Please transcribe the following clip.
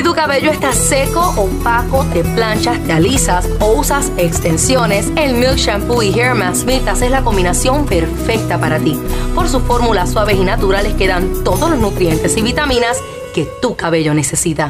Si tu cabello está seco, opaco, te planchas, te alisas o usas extensiones, el Milk Shampoo y Hair Mask Mitas es la combinación perfecta para ti. Por sus fórmulas suaves y naturales que dan todos los nutrientes y vitaminas que tu cabello necesita.